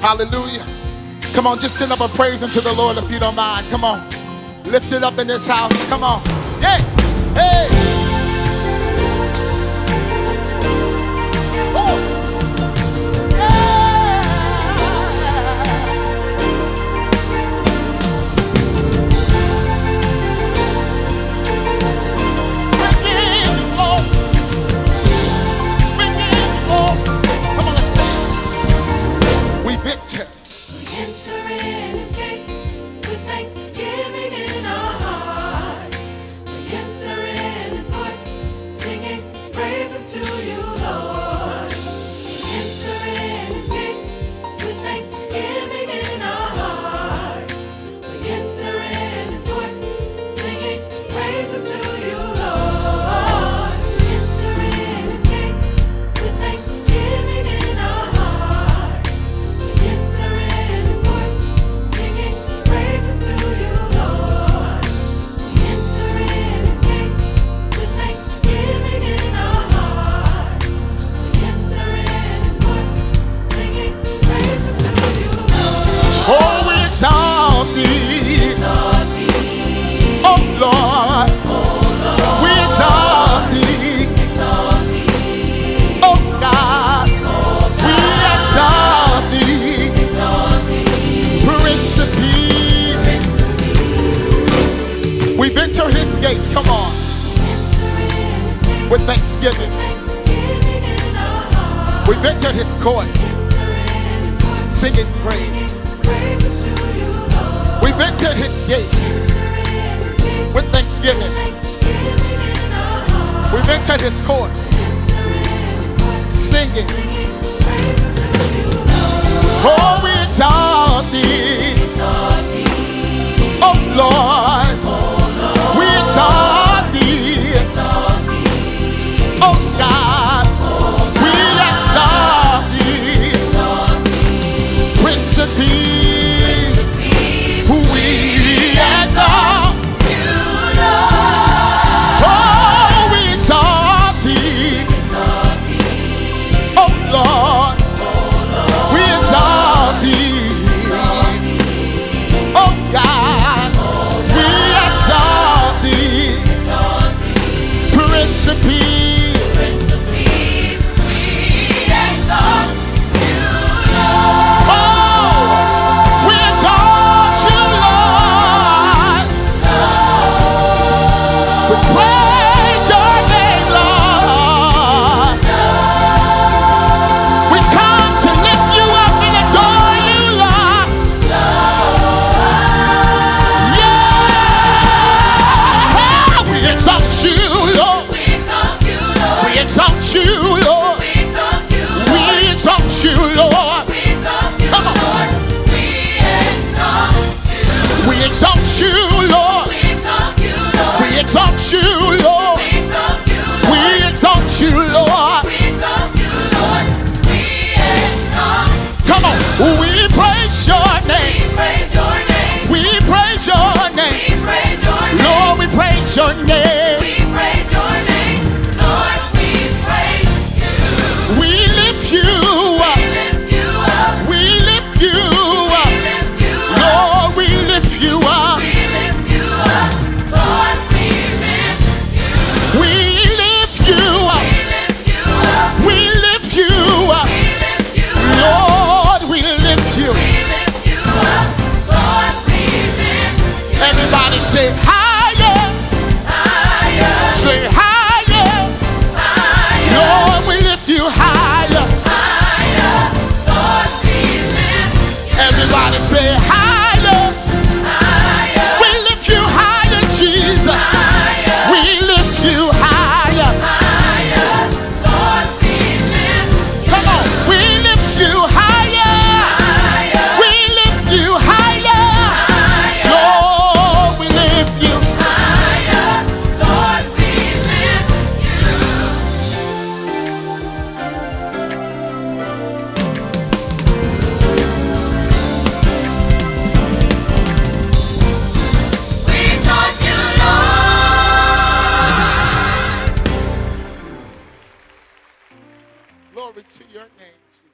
Hallelujah. Come on, just send up a praise unto the Lord if you don't mind. Come on. Lift it up in this house. Come on. Hey, hey. Enter with thanksgiving. We've his court singing praise. We've his gate with thanksgiving. We've his court singing. It's say, hi. Glory to your name, Jesus.